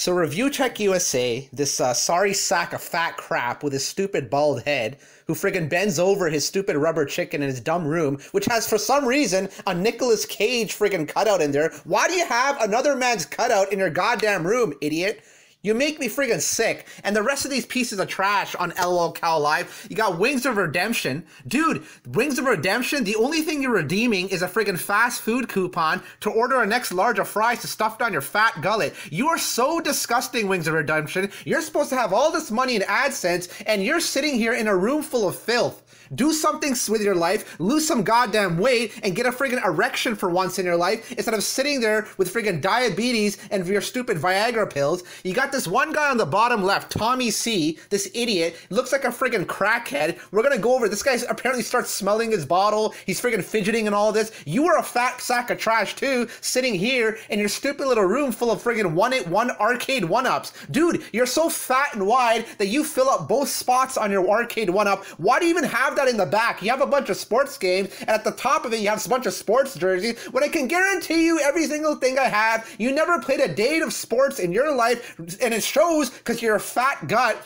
So Review Tech USA, this uh, sorry sack of fat crap with his stupid bald head, who friggin' bends over his stupid rubber chicken in his dumb room, which has for some reason a Nicolas Cage friggin' cutout in there. Why do you have another man's cutout in your goddamn room, idiot? You make me friggin' sick. And the rest of these pieces of trash on LOL Cow Live, you got Wings of Redemption. Dude, Wings of Redemption, the only thing you're redeeming is a friggin' fast food coupon to order a next large of fries to stuff down your fat gullet. You are so disgusting, Wings of Redemption. You're supposed to have all this money in AdSense, and you're sitting here in a room full of filth. Do something with your life, lose some goddamn weight, and get a friggin' erection for once in your life instead of sitting there with friggin' diabetes and your stupid Viagra pills. You got this one guy on the bottom left, Tommy C, this idiot, looks like a friggin' crackhead. We're gonna go over this guy apparently starts smelling his bottle. He's friggin' fidgeting and all this. You are a fat sack of trash too, sitting here in your stupid little room full of friggin' one one arcade one ups. Dude, you're so fat and wide that you fill up both spots on your arcade one up. Why do you even have that? that in the back. You have a bunch of sports games, and at the top of it, you have a bunch of sports jerseys. When I can guarantee you every single thing I have, you never played a day of sports in your life, and it shows because you're a fat gut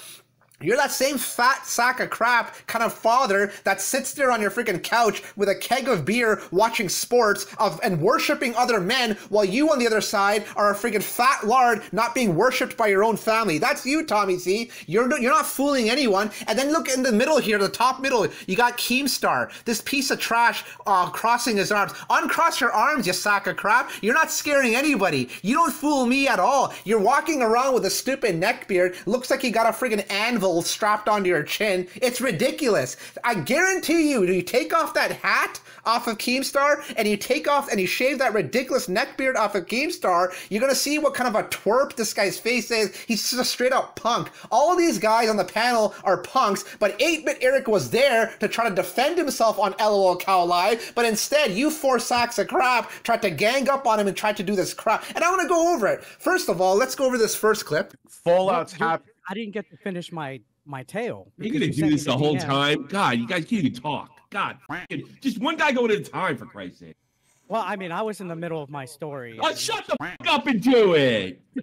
you're that same fat sack of crap kind of father that sits there on your freaking couch with a keg of beer watching sports of and worshiping other men while you on the other side are a freaking fat lard not being worshipped by your own family. That's you, Tommy C. You're you're not fooling anyone. And then look in the middle here, the top middle, you got Keemstar, this piece of trash uh, crossing his arms. Uncross your arms, you sack of crap. You're not scaring anybody. You don't fool me at all. You're walking around with a stupid neck beard. Looks like you got a freaking anvil strapped onto your chin. It's ridiculous. I guarantee you, do you take off that hat off of Keemstar and you take off and you shave that ridiculous neck beard off of Keemstar, you're gonna see what kind of a twerp this guy's face is. He's just a straight up punk. All these guys on the panel are punks, but 8-Bit Eric was there to try to defend himself on LOL Cow Live, but instead you four sacks of crap tried to gang up on him and tried to do this crap. And I wanna go over it. First of all, let's go over this first clip. Fallout's happening. I didn't get to finish my my tale. You're gonna do this the whole time? God, you guys can't even talk. God, just one guy going at a time for Christ's sake. Well, I mean, I was in the middle of my story. Oh, shut the up and do it.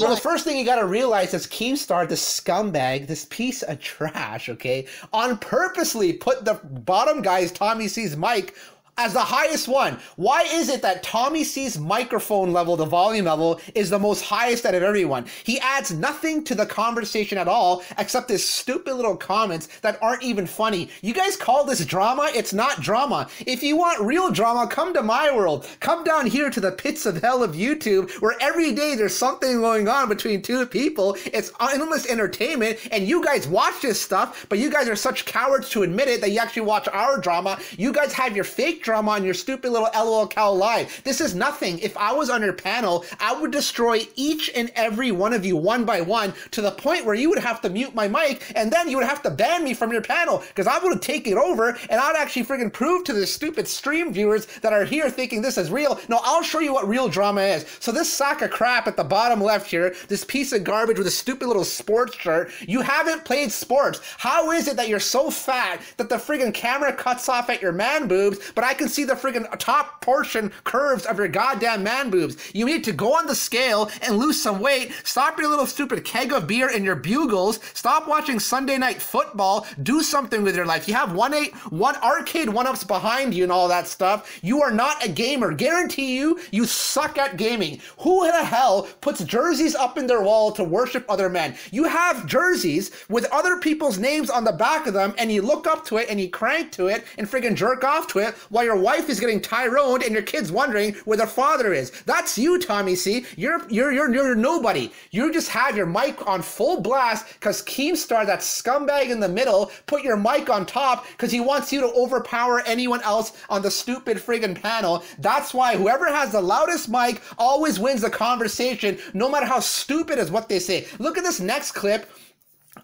well, the first thing you got to realize is Keemstar, this scumbag, this piece of trash, okay, on purposely put the bottom guy's Tommy C's mic as the highest one. Why is it that Tommy C's microphone level, the volume level, is the most highest out of everyone? He adds nothing to the conversation at all except his stupid little comments that aren't even funny. You guys call this drama? It's not drama. If you want real drama, come to my world. Come down here to the pits of hell of YouTube where every day there's something going on between two people. It's endless entertainment and you guys watch this stuff, but you guys are such cowards to admit it that you actually watch our drama. You guys have your fake drama on your stupid little LOL Cow Live. This is nothing. If I was on your panel, I would destroy each and every one of you one by one to the point where you would have to mute my mic and then you would have to ban me from your panel because I would take it over and I'd actually friggin' prove to the stupid stream viewers that are here thinking this is real. No, I'll show you what real drama is. So this sack of crap at the bottom left here, this piece of garbage with a stupid little sports shirt, you haven't played sports. How is it that you're so fat that the friggin' camera cuts off at your man boobs, but I can see the friggin' top portion curves of your goddamn man boobs. You need to go on the scale and lose some weight. Stop your little stupid keg of beer and your bugles. Stop watching Sunday night football. Do something with your life. You have one eight one arcade one ups behind you and all that stuff. You are not a gamer. Guarantee you, you suck at gaming. Who in the hell puts jerseys up in their wall to worship other men? You have jerseys with other people's names on the back of them, and you look up to it and you crank to it and friggin' jerk off to it while your wife is getting Tyroned and your kid's wondering where their father is. That's you, Tommy C. You're you're you're you're nobody. You just have your mic on full blast because Keemstar, that scumbag in the middle, put your mic on top because he wants you to overpower anyone else on the stupid friggin' panel. That's why whoever has the loudest mic always wins the conversation, no matter how stupid is what they say. Look at this next clip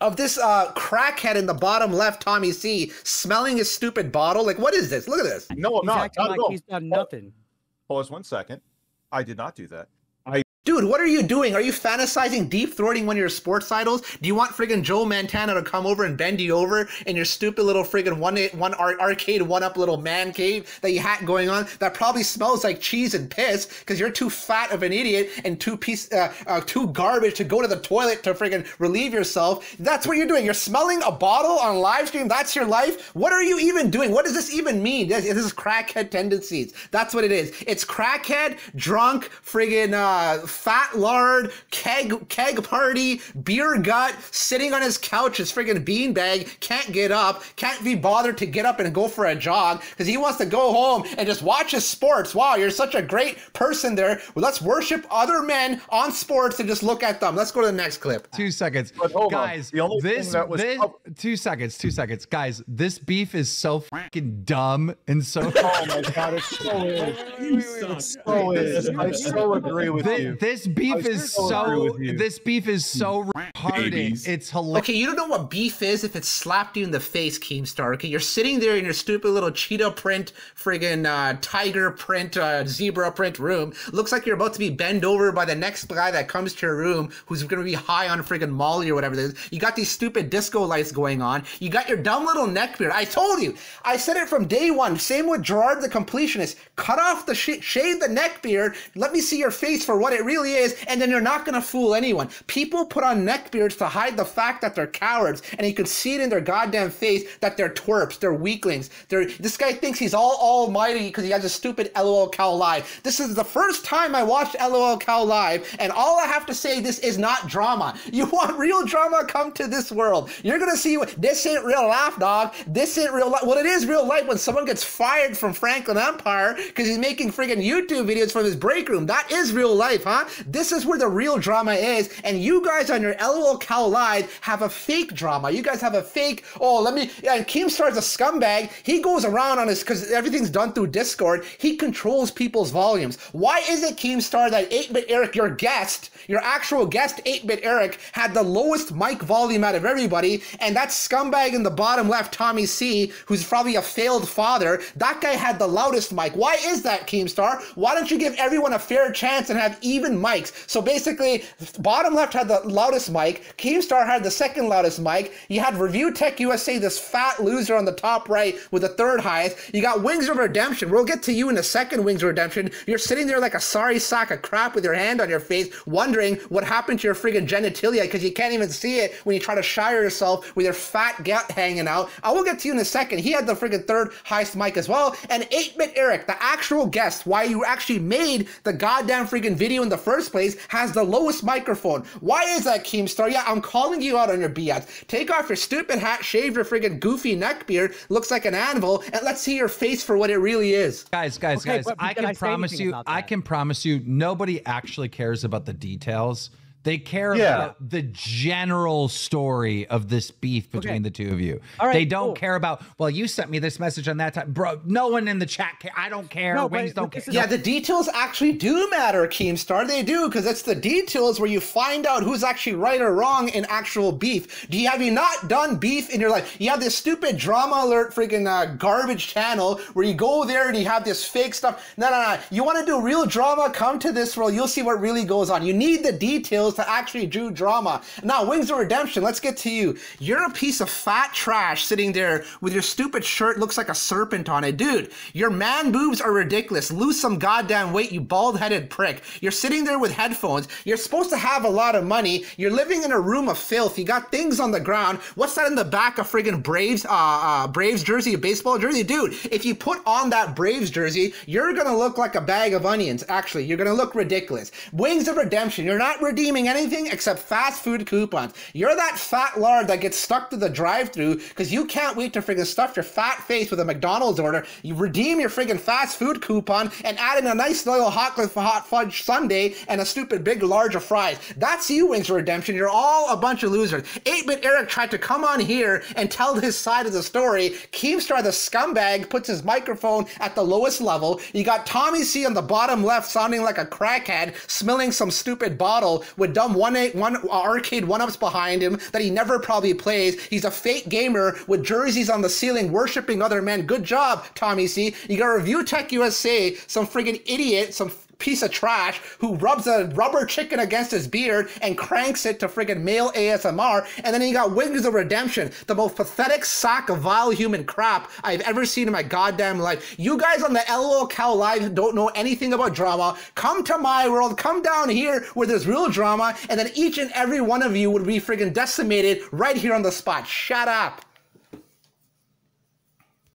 of this uh, crackhead in the bottom left, Tommy C, smelling his stupid bottle. Like, what is this? Look at this. No, I'm he's not. acting not like he's done nothing. Pause one second. I did not do that. Dude, what are you doing? Are you fantasizing deep throating one of your sports idols? Do you want friggin' Joe Montana to come over and bend you over in your stupid little friggin' one one ar- arcade one up little man cave that you had going on that probably smells like cheese and piss because you're too fat of an idiot and too piece uh, uh, too garbage to go to the toilet to friggin' relieve yourself? That's what you're doing. You're smelling a bottle on live stream. That's your life. What are you even doing? What does this even mean? This, this is crackhead tendencies. That's what it is. It's crackhead, drunk, friggin' uh, fat lard, keg, keg party, beer gut, sitting on his couch, his friggin' beanbag, can't get up, can't be bothered to get up and go for a jog because he wants to go home and just watch his sports. Wow, you're such a great person there. Well, let's worship other men on sports and just look at them. Let's go to the next clip. Two seconds, But hold on. guys. The only thing this, that was this two seconds, two seconds, guys. This beef is so fucking dumb and so. Oh my god, it so is. You suck. so is. I so agree with Thi- you. This beef is so agree so. with you. This beef is so retarded. Babies. It's hilarious. Okay, you don't know what beef is if it slapped you in the face, Keemstar. Okay, you're sitting there in your stupid little cheetah print, friggin' uh, tiger print, uh, zebra print room. Looks like you're about to be bent over by the next guy that comes to your room who's gonna be high on friggin' Molly or whatever it is. You got these stupid disco lights going on. You got your dumb little neck beard. I told you. I said it from day one. Same with Jirard the completionist. Cut off the sh- shave the neck beard. Let me see your face for what it really is, and then you're not gonna fool anyone. People put on neck beards to hide the fact that they're cowards, and you can see it in their goddamn face that they're twerps, they're weaklings. They're this guy thinks he's all almighty because he has a stupid LOL Cow live. This is the first time I watched LOL Cow live, and all I have to say, this is not drama. You want real drama? Come to this world. You're gonna see what this ain't real life, dog. This ain't real life. Well, it is real life when someone gets fired from Franklin Empire because he's making friggin' YouTube videos from his break room. That is real life, huh? This is where the real drama is, and you guys on your LOL Cow Live have a fake drama. You guys have a fake. Oh, let me. Yeah, and Keemstar's a scumbag. He goes around on his because everything's done through Discord. He controls people's volumes. Why is it Keemstar that 8-Bit Eric, your guest, your actual guest 8-Bit Eric, had the lowest mic volume out of everybody, and that scumbag in the bottom left, Tommy C, who's probably a failed father, that guy had the loudest mic. Why is that, Keemstar? Why don't you give everyone a fair chance and have even mics? So basically, bottom left had the loudest mic, Keemstar had the second loudest mic, you had Review Tech USA, this fat loser on the top right with the third highest, you got Wings of Redemption. We'll get to you in a second, Wings of Redemption. You're sitting there like a sorry sack of crap with your hand on your face, wondering what happened to your friggin' genitalia because you can't even see it when you try to shower yourself with your fat gut hanging out. I will get to you in a second. He had the friggin' third highest mic as well. And 8-Bit Eric, the actual guest, why you actually made the goddamn friggin' video in the first place, has the lowest microphone. Why is that, Keemstar? Yeah, I'm calling you out on your BS. Take off your stupid hat, shave your friggin' goofy neck beard, looks like an anvil, and let's see your face for what it really is. guys guys Okay, guys i can I promise you i can promise you nobody actually cares about the details they care Yeah. about the general story of this beef between Okay. the two of you All right, they don't cool. care about well you sent me this message on that time bro no one in the chat care i don't care No, but- wings don't but care Yeah, the details actually do matter, Keemstar. They do, because it's the details where you find out who's actually right or wrong in actual beef. Do you have you not done beef in your life? You have this stupid drama alert freaking uh, garbage channel where you go there and you have this fake stuff. No, no, no. You want to do real drama? Come to this world. You'll see what really goes on. You need the details to actually do drama. Now, Wings of Redemption, let's get to you. You're a piece of fat trash sitting there with your stupid shirt looks like a serpent on it. Dude, your man boobs are ridiculous. Lose some goddamn weight, you bald headed prick. You're sitting there with headphones. You're supposed to have a lot of money. You're living in a room of filth. You got things on the ground. What's that in the back of friggin' Braves, uh, uh, Braves jersey, a baseball jersey? Dude, if you put on that Braves jersey, you're gonna look like a bag of onions. Actually, you're gonna look ridiculous. Wings of Redemption, you're not redeeming anything except fast food coupons. You're that fat lard that gets stuck to the drive through because you can't wait to friggin' stuff your fat face with a McDonald's order. You redeem your friggin' fast food coupon and add in a nice little hot, hot fudge sundae and a stupid big large of fries. That's you, Wings of Redemption. You're all a bunch of losers. 8-Bit Eric tried to come on here and tell his side of the story. Keemstar, the scumbag, puts his microphone at the lowest level. You got Tommy C on the bottom left sounding like a crackhead, smelling some stupid bottle with dumb one eight one arcade one-ups behind him that he never probably plays. He's a fake gamer with jerseys on the ceiling worshiping other men. Good job, Tommy C. You got Review Tech USA, some friggin' idiot, some piece of trash who rubs a rubber chicken against his beard and cranks it to friggin' male ASMR. And then you got Wings of Redemption, the most pathetic sack of vile human crap I've ever seen in my goddamn life. You guys on the LOL Cow Live don't know anything about drama. Come to my world, come down here where there's real drama, and then each and every one of you would be friggin' decimated right here on the spot. Shut up.